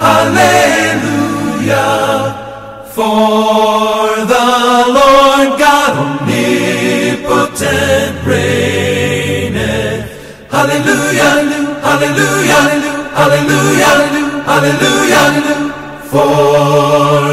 Hallelujah, hallelujah. For the Lord God omnipotent reigneth. Hallelujah, hallelujah, hallelujah, hallelujah, hallelujah. For